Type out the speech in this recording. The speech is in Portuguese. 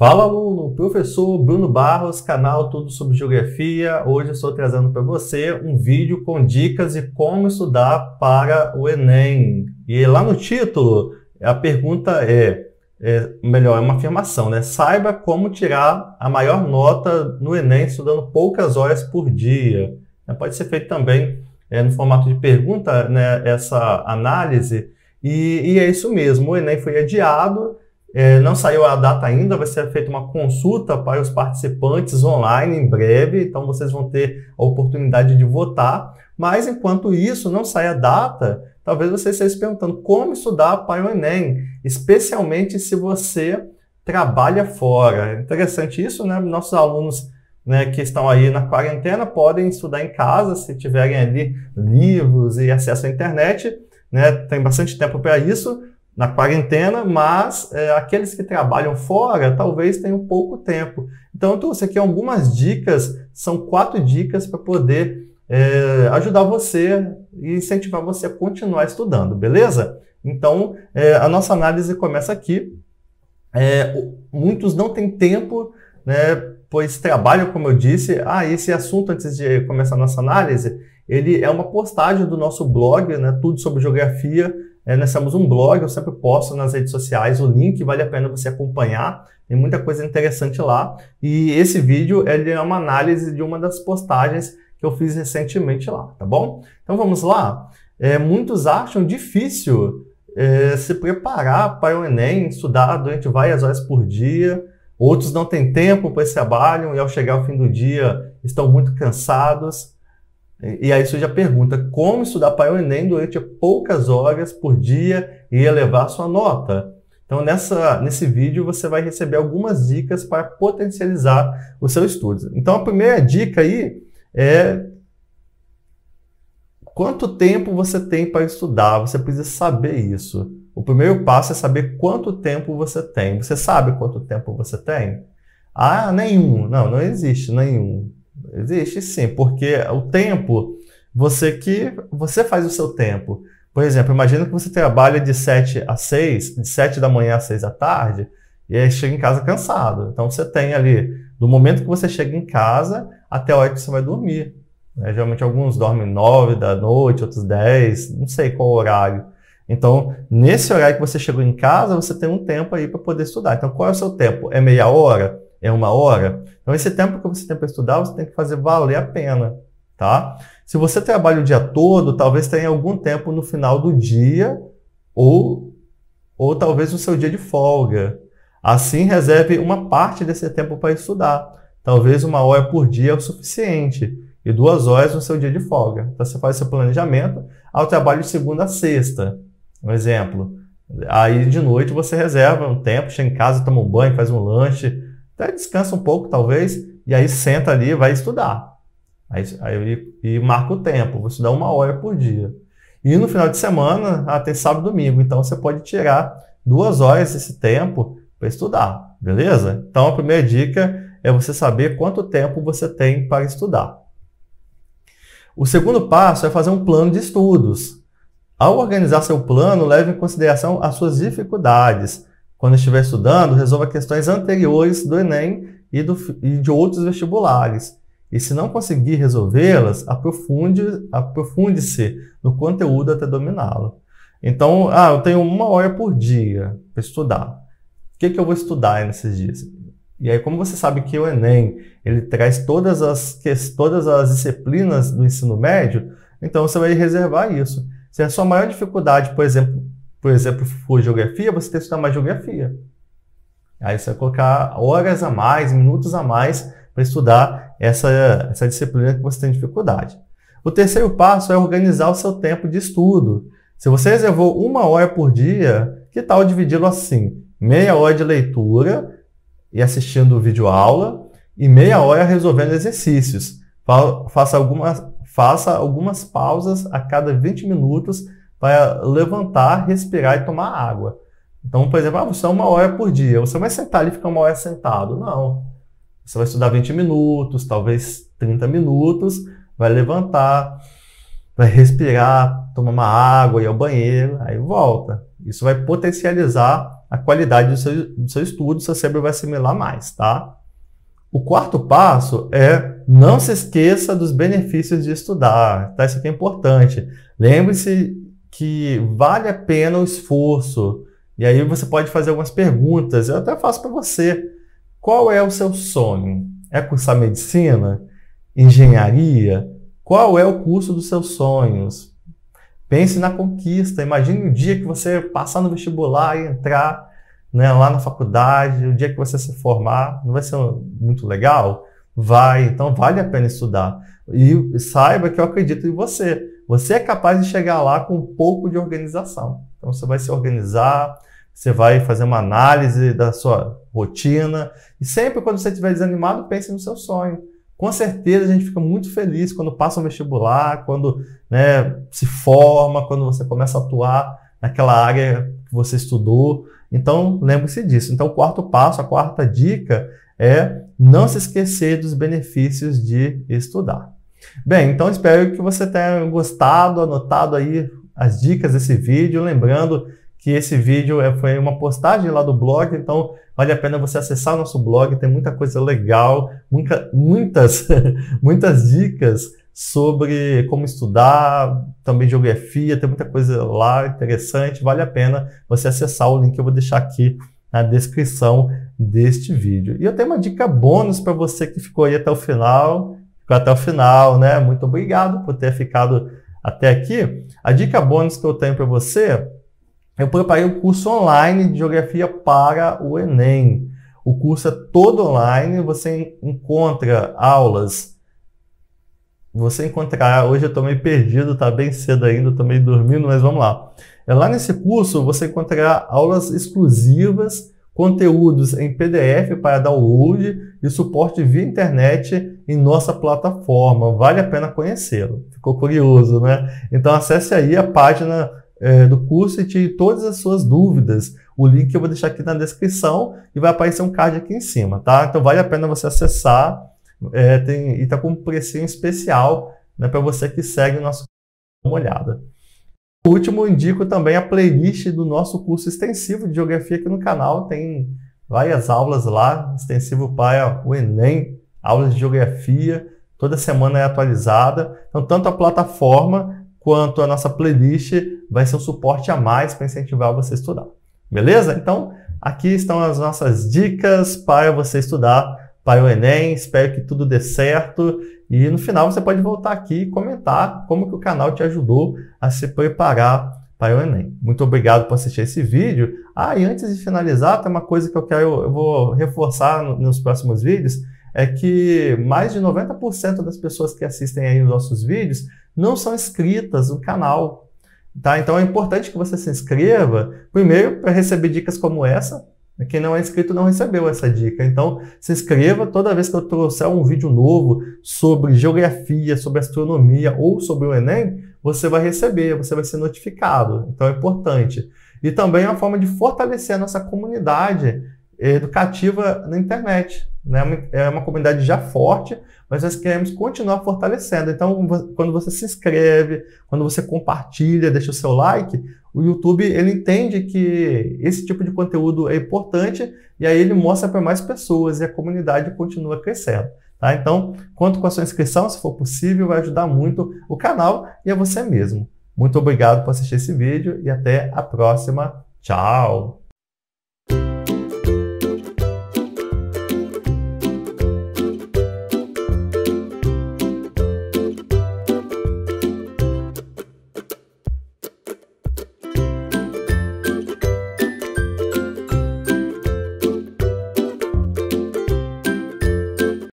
Fala aluno, professor Bruno Barros, canal Tudo sobre Geografia. Hoje estou trazendo para você um vídeo com dicas de como estudar para o Enem. E lá no título, a pergunta é, é melhor, é uma afirmação, né? Saiba como tirar a maior nota no Enem estudando poucas horas por dia. Pode ser feito também é, no formato de pergunta, né, essa análise. E, e é isso mesmo, o Enem foi adiado é, não saiu a data ainda, vai ser feita uma consulta para os participantes online em breve, então vocês vão ter a oportunidade de votar. Mas enquanto isso, não sai a data, talvez você esteja se perguntando como estudar para o Enem, especialmente se você trabalha fora. É interessante isso, né? Nossos alunos né, que estão aí na quarentena podem estudar em casa, se tiverem ali livros e acesso à internet, né? Tem bastante tempo para isso na quarentena, mas é, aqueles que trabalham fora talvez tenham pouco tempo. Então, eu trouxe aqui algumas dicas, são quatro dicas para poder é, ajudar você e incentivar você a continuar estudando, beleza? Então, é, a nossa análise começa aqui. É, muitos não têm tempo, né, pois trabalham, como eu disse. Ah, esse assunto, antes de começar a nossa análise, ele é uma postagem do nosso blog, né, tudo sobre geografia, é, nós temos um blog, eu sempre posto nas redes sociais o link, vale a pena você acompanhar. Tem muita coisa interessante lá. E esse vídeo ele é uma análise de uma das postagens que eu fiz recentemente lá, tá bom? Então vamos lá. É, muitos acham difícil é, se preparar para o Enem, estudar durante várias horas por dia. Outros não têm tempo para esse trabalho e ao chegar ao fim do dia estão muito cansados. E aí surge a pergunta, como estudar para o Enem durante poucas horas por dia e elevar sua nota? Então, nessa, nesse vídeo, você vai receber algumas dicas para potencializar o seu estudo. Então, a primeira dica aí é quanto tempo você tem para estudar. Você precisa saber isso. O primeiro passo é saber quanto tempo você tem. Você sabe quanto tempo você tem? Ah, nenhum. Não, não existe nenhum. Existe sim, porque o tempo, você que você faz o seu tempo. Por exemplo, imagina que você trabalha de 7 a 6, de 7 da manhã a 6 da tarde, e aí chega em casa cansado. Então você tem ali, do momento que você chega em casa até a hora que você vai dormir. Né? Geralmente alguns dormem 9 da noite, outros 10, não sei qual horário. Então, nesse horário que você chegou em casa, você tem um tempo aí para poder estudar. Então, qual é o seu tempo? É meia hora? É uma hora. Então, esse tempo que você tem para estudar, você tem que fazer valer a pena, tá? Se você trabalha o dia todo, talvez tenha algum tempo no final do dia ou, ou talvez no seu dia de folga. Assim, reserve uma parte desse tempo para estudar. Talvez uma hora por dia é o suficiente e duas horas no seu dia de folga. Então, você faz seu planejamento ao trabalho de segunda a sexta, um exemplo. Aí, de noite, você reserva um tempo, chega em casa, toma um banho, faz um lanche, até descansa um pouco, talvez, e aí senta ali e vai estudar. Aí, aí, e marca o tempo, vou estudar uma hora por dia. E no final de semana, ah, tem sábado e domingo, então você pode tirar duas horas desse tempo para estudar, beleza? Então a primeira dica é você saber quanto tempo você tem para estudar. O segundo passo é fazer um plano de estudos. Ao organizar seu plano, leve em consideração as suas dificuldades, quando estiver estudando, resolva questões anteriores do Enem e, do, e de outros vestibulares. E se não conseguir resolvê-las, aprofunde-se aprofunde no conteúdo até dominá-lo. Então, ah, eu tenho uma hora por dia para estudar. O que, que eu vou estudar nesses dias? E aí, como você sabe que o Enem ele traz todas as, todas as disciplinas do ensino médio, então você vai reservar isso. Se a sua maior dificuldade, por exemplo, por exemplo, for geografia, você tem que estudar mais geografia. Aí você vai colocar horas a mais, minutos a mais para estudar essa, essa disciplina que você tem dificuldade. O terceiro passo é organizar o seu tempo de estudo. Se você reservou uma hora por dia, que tal dividi-lo assim? Meia hora de leitura e assistindo vídeo aula e meia hora resolvendo exercícios. Faça algumas, faça algumas pausas a cada 20 minutos para levantar, respirar e tomar água. Então, por exemplo, ah, você é uma hora por dia. Você vai sentar ali e ficar uma hora sentado. Não. Você vai estudar 20 minutos, talvez 30 minutos, vai levantar, vai respirar, tomar uma água, ir ao banheiro, aí volta. Isso vai potencializar a qualidade do seu, do seu estudo, seu cérebro vai assimilar mais, tá? O quarto passo é não se esqueça dos benefícios de estudar, tá? Isso aqui é importante. Lembre-se que vale a pena o esforço. E aí você pode fazer algumas perguntas. Eu até faço para você. Qual é o seu sonho? É cursar medicina? Engenharia? Qual é o curso dos seus sonhos? Pense na conquista. Imagine o dia que você passar no vestibular e entrar né, lá na faculdade, o dia que você se formar, não vai ser muito legal? Vai, então vale a pena estudar. E saiba que eu acredito em você. Você é capaz de chegar lá com um pouco de organização. Então você vai se organizar, você vai fazer uma análise da sua rotina. E sempre quando você estiver desanimado, pense no seu sonho. Com certeza a gente fica muito feliz quando passa um vestibular, quando né, se forma, quando você começa a atuar naquela área que você estudou. Então, lembre-se disso. Então, o quarto passo, a quarta dica é não se esquecer dos benefícios de estudar. Bem, então espero que você tenha gostado, anotado aí as dicas desse vídeo. Lembrando que esse vídeo é, foi uma postagem lá do blog, então vale a pena você acessar o nosso blog, tem muita coisa legal, muita, muitas, muitas dicas sobre como estudar, também geografia, tem muita coisa lá interessante, vale a pena você acessar o link que eu vou deixar aqui na descrição deste vídeo. E eu tenho uma dica bônus para você que ficou aí até o final, ficou até o final, né? Muito obrigado por ter ficado até aqui. A dica bônus que eu tenho para você, eu preparei o um curso online de geografia para o Enem. O curso é todo online, você encontra aulas você encontrará, hoje eu estou meio perdido, está bem cedo ainda, estou meio dormindo, mas vamos lá. É, lá nesse curso você encontrará aulas exclusivas, conteúdos em PDF para download e suporte via internet em nossa plataforma. Vale a pena conhecê-lo. Ficou curioso, né? Então acesse aí a página é, do curso e tire todas as suas dúvidas. O link eu vou deixar aqui na descrição e vai aparecer um card aqui em cima, tá? Então vale a pena você acessar é, tem, e está com um precinho especial né, para você que segue o nosso uma olhada. Por último, indico também a playlist do nosso curso extensivo de Geografia aqui no canal. Tem várias aulas lá, extensivo para o Enem, aulas de Geografia, toda semana é atualizada. Então, tanto a plataforma quanto a nossa playlist vai ser um suporte a mais para incentivar você a estudar. Beleza? Então, aqui estão as nossas dicas para você estudar para o Enem. Espero que tudo dê certo. E no final você pode voltar aqui e comentar como que o canal te ajudou a se preparar para o Enem. Muito obrigado por assistir esse vídeo. Ah, e antes de finalizar, tem uma coisa que eu quero, eu vou reforçar no, nos próximos vídeos, é que mais de 90% das pessoas que assistem aí os nossos vídeos não são inscritas no canal. Tá? Então é importante que você se inscreva, primeiro para receber dicas como essa, quem não é inscrito não recebeu essa dica. Então, se inscreva toda vez que eu trouxer um vídeo novo sobre geografia, sobre astronomia ou sobre o Enem, você vai receber, você vai ser notificado. Então, é importante. E também é uma forma de fortalecer a nossa comunidade educativa na internet. Né? É uma comunidade já forte, mas nós queremos continuar fortalecendo. Então, quando você se inscreve, quando você compartilha, deixa o seu like, o YouTube ele entende que esse tipo de conteúdo é importante e aí ele mostra para mais pessoas e a comunidade continua crescendo. Tá? Então, conto com a sua inscrição, se for possível, vai ajudar muito o canal e a você mesmo. Muito obrigado por assistir esse vídeo e até a próxima. Tchau!